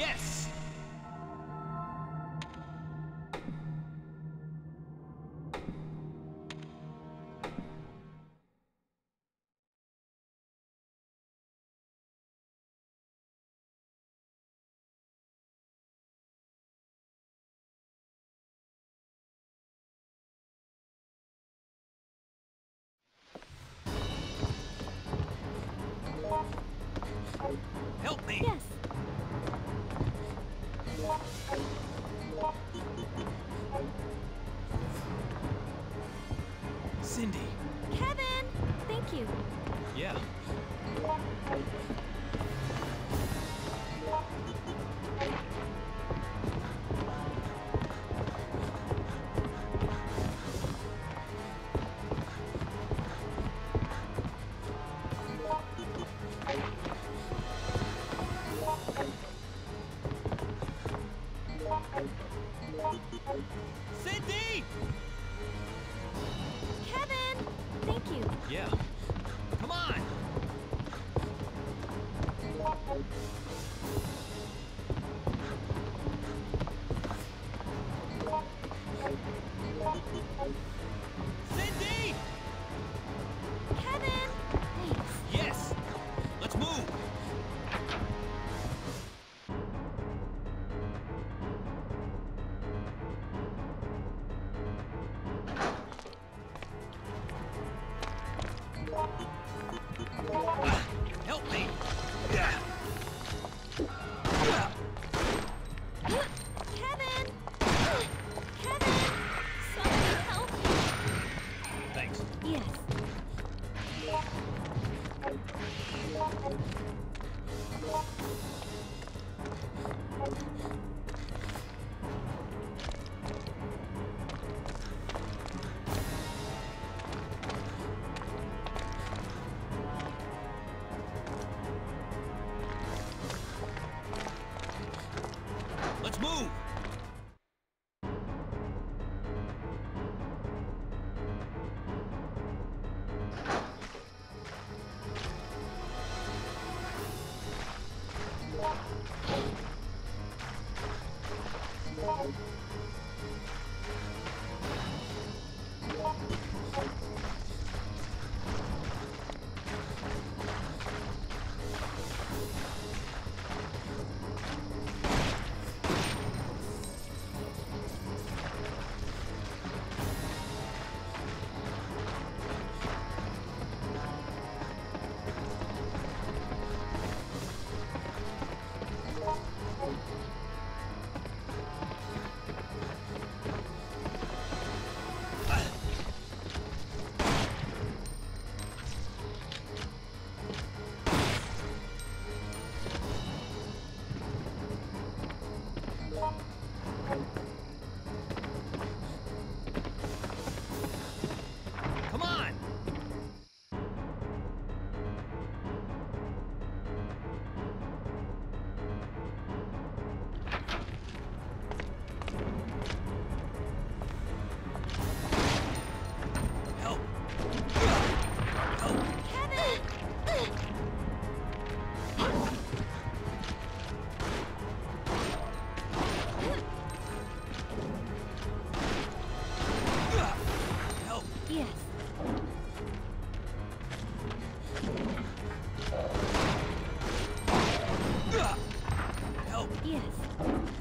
Yes! Help me! Yes. Yes.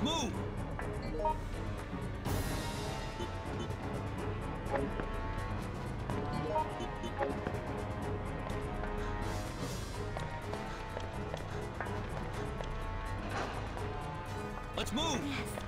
Let's move! Let's move! Yes.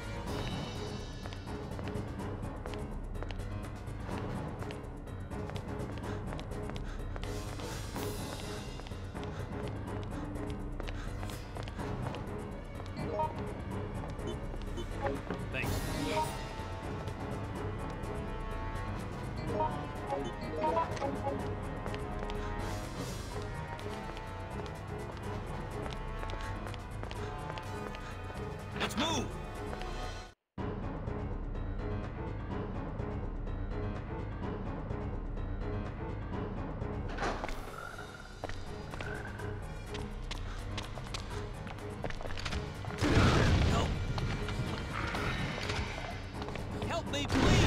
Lead, lead.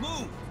Move.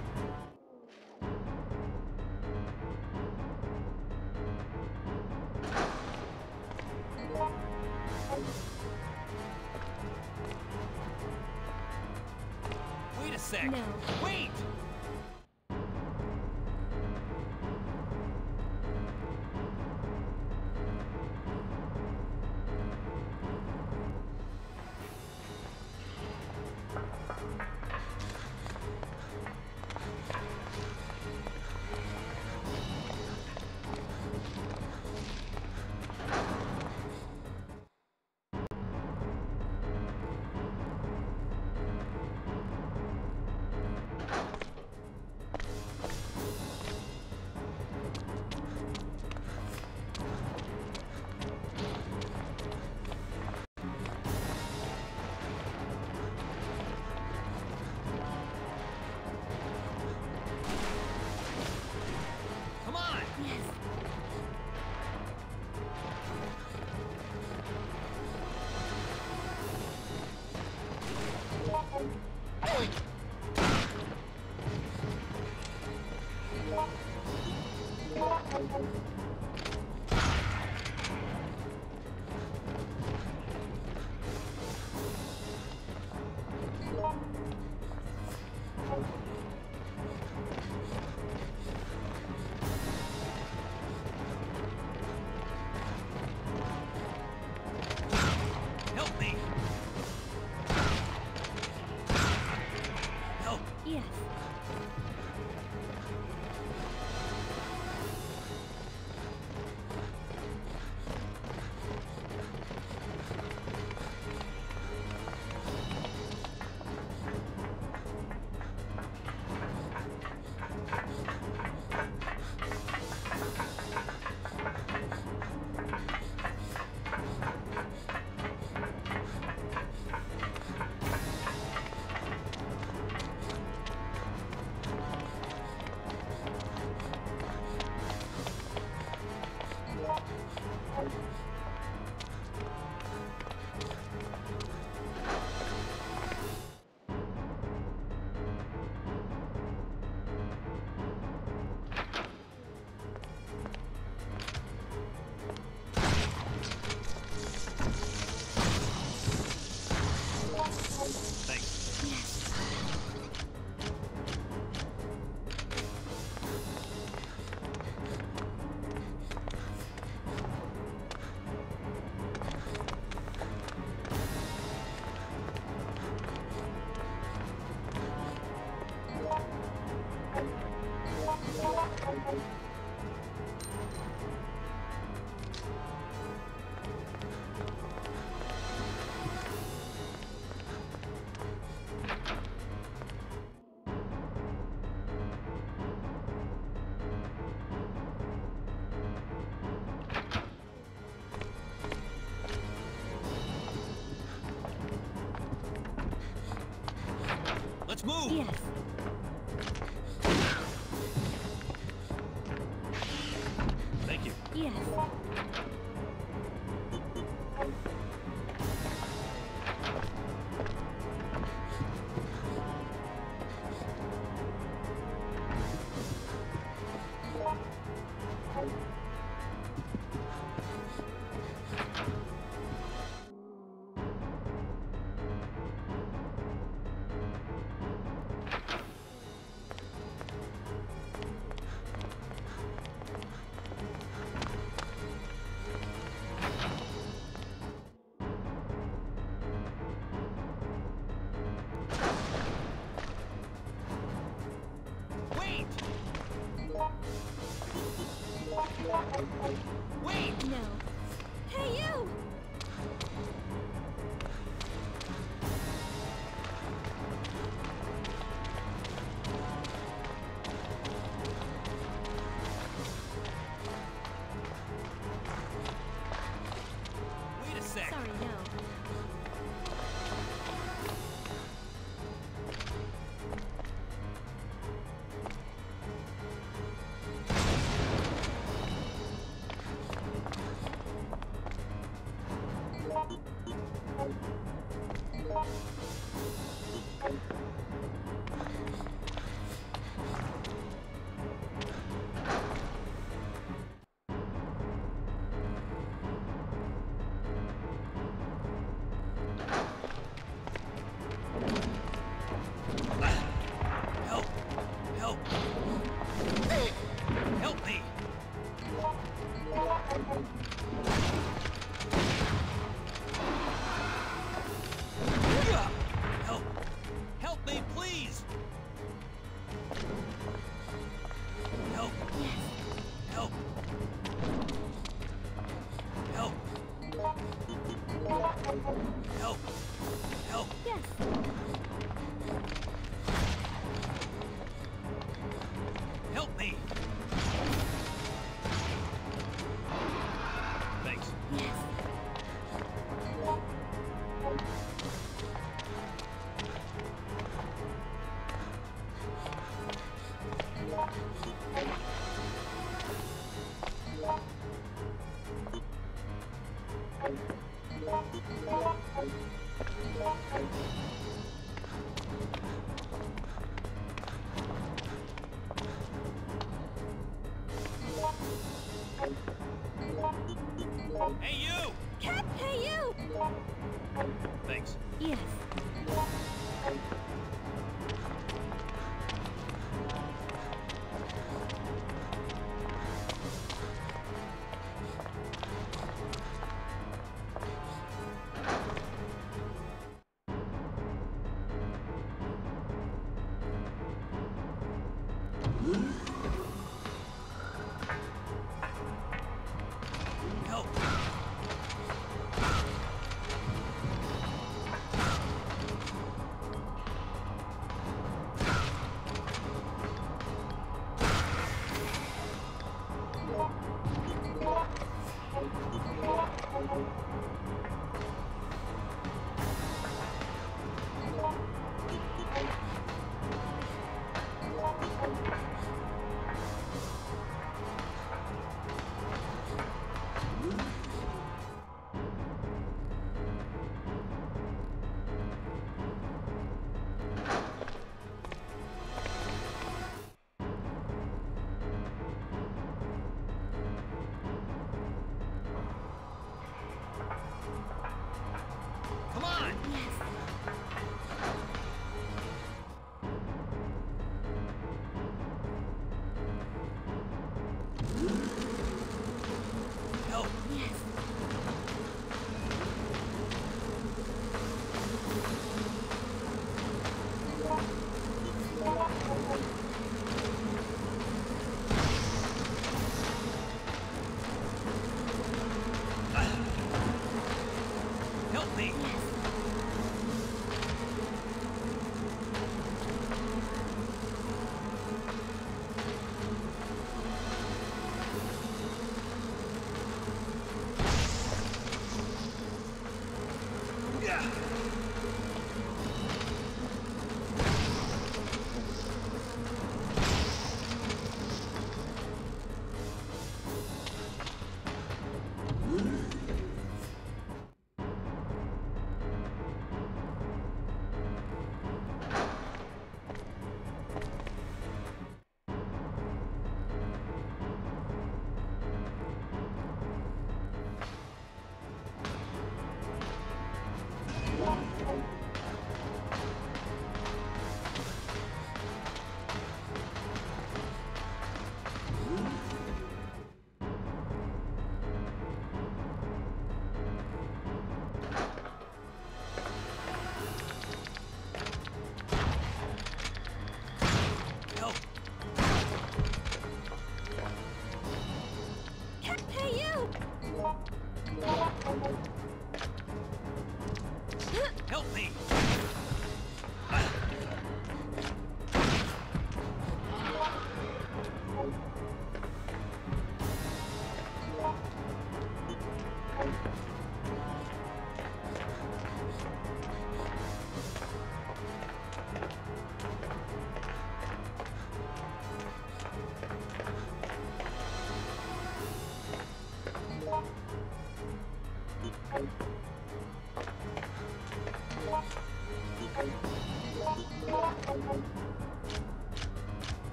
Help me! Uh.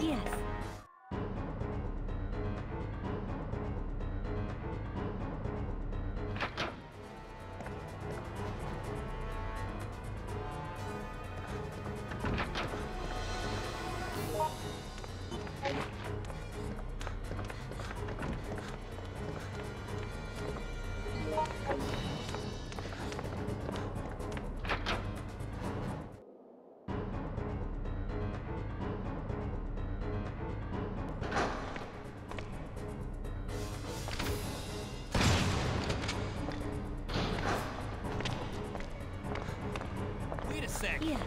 Yes. Yes.